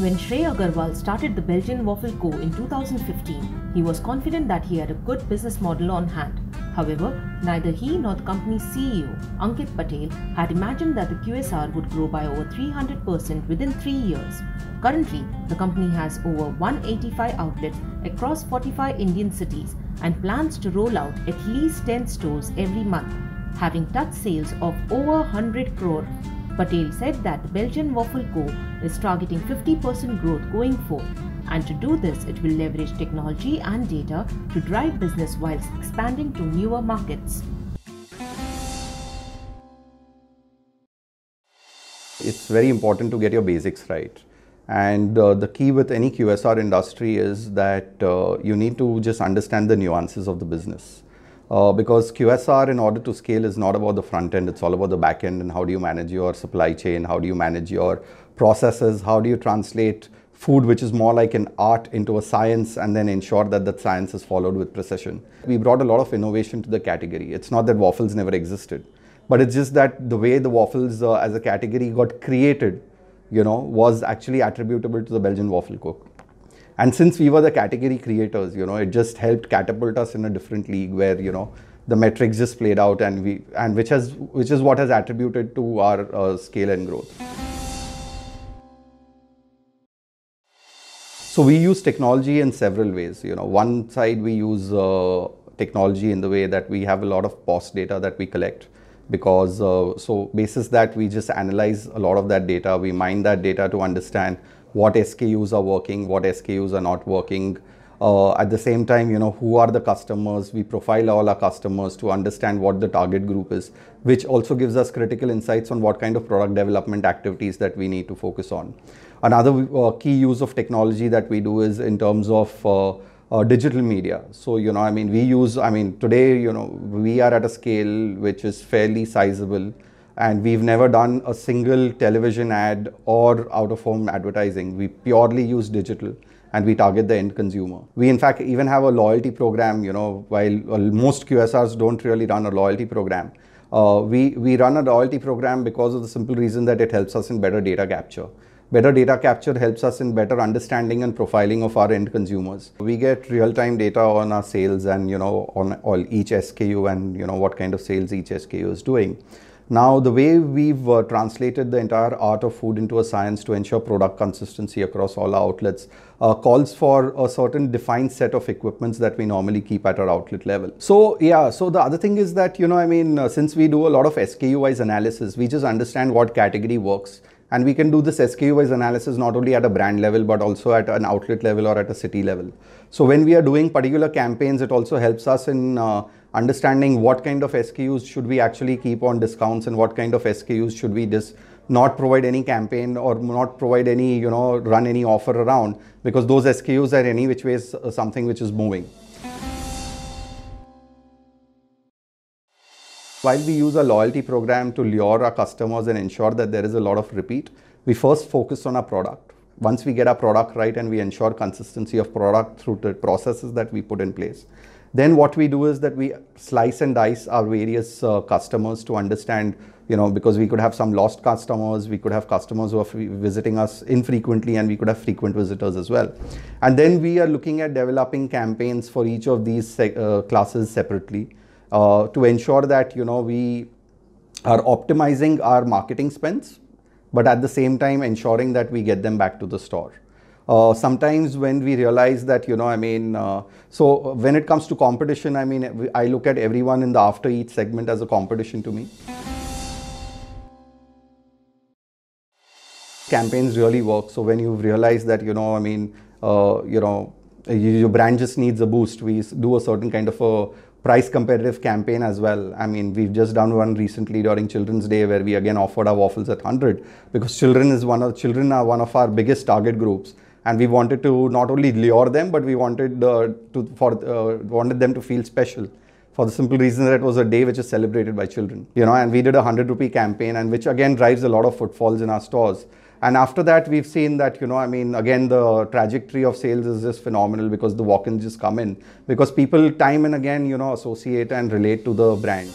When Shrey Aggarwal started the Belgian Waffle Co. in 2015, he was confident that he had a good business model on hand. However, neither he nor the company's CEO, Ankit Patel, had imagined that the QSR would grow by over 300% within three years. Currently, the company has over 185 outlets across 45 Indian cities and plans to roll out at least 10 stores every month, having touched sales of over 100 crore Patel said that Belgian Waffle Co. is targeting 50% growth going forward, and to do this, it will leverage technology and data to drive business whilst expanding to newer markets. It's very important to get your basics right. And uh, the key with any QSR industry is that uh, you need to just understand the nuances of the business. Uh, because QSR, in order to scale, is not about the front end, it's all about the back end and how do you manage your supply chain, how do you manage your processes, how do you translate food, which is more like an art, into a science and then ensure that that science is followed with precision. We brought a lot of innovation to the category. It's not that waffles never existed, but it's just that the way the waffles uh, as a category got created, you know, was actually attributable to the Belgian Waffle Co. And since we were the category creators, you know, it just helped catapult us in a different league where, you know, the metrics just played out and we and which has which is what has attributed to our uh, scale and growth. So we use technology in several ways. You know, one side we use uh, technology in the way that we have a lot of POS data that we collect because uh, so basis that we just analyze a lot of that data, we mine that data to understand what SKUs are working, what SKUs are not working. Uh, at the same time, you know, who are the customers? We profile all our customers to understand what the target group is, which also gives us critical insights on what kind of product development activities that we need to focus on. Another uh, key use of technology that we do is in terms of uh, uh, digital media. So, you know, I mean, we use, I mean, today, you know, we are at a scale which is fairly sizable and we've never done a single television ad or out of home advertising. We purely use digital and we target the end consumer. We in fact even have a loyalty program, you know, while most QSRs don't really run a loyalty program. Uh, we, we run a loyalty program because of the simple reason that it helps us in better data capture. Better data capture helps us in better understanding and profiling of our end consumers. We get real-time data on our sales and, you know, on all each SKU and, you know, what kind of sales each SKU is doing. Now, the way we've uh, translated the entire art of food into a science to ensure product consistency across all outlets uh, calls for a certain defined set of equipments that we normally keep at our outlet level. So, yeah, so the other thing is that, you know, I mean, uh, since we do a lot of SKU-wise analysis, we just understand what category works and we can do this SKU-wise analysis not only at a brand level, but also at an outlet level or at a city level. So when we are doing particular campaigns, it also helps us in uh, understanding what kind of SKUs should we actually keep on discounts and what kind of SKUs should we just not provide any campaign or not provide any, you know, run any offer around because those SKUs are any which ways uh, something which is moving. While we use a loyalty program to lure our customers and ensure that there is a lot of repeat, we first focus on our product. Once we get our product right and we ensure consistency of product through the processes that we put in place, then what we do is that we slice and dice our various uh, customers to understand, you know, because we could have some lost customers, we could have customers who are visiting us infrequently and we could have frequent visitors as well. And then we are looking at developing campaigns for each of these uh, classes separately uh, to ensure that, you know, we are optimizing our marketing spends, but at the same time ensuring that we get them back to the store. Uh, sometimes when we realize that, you know, I mean, uh, so when it comes to competition, I mean, I look at everyone in the after eat segment as a competition to me. Campaigns really work. So when you realize that, you know, I mean, uh, you know, your brand just needs a boost. We do a certain kind of a price competitive campaign as well. I mean, we've just done one recently during Children's Day where we again offered our waffles at 100 because children is one of children are one of our biggest target groups and we wanted to not only lure them but we wanted uh, to for uh, wanted them to feel special for the simple reason that it was a day which is celebrated by children you know and we did a 100 rupee campaign and which again drives a lot of footfalls in our stores and after that we've seen that you know i mean again the trajectory of sales is just phenomenal because the walk-ins just come in. Because people time and again you know associate and relate to the brand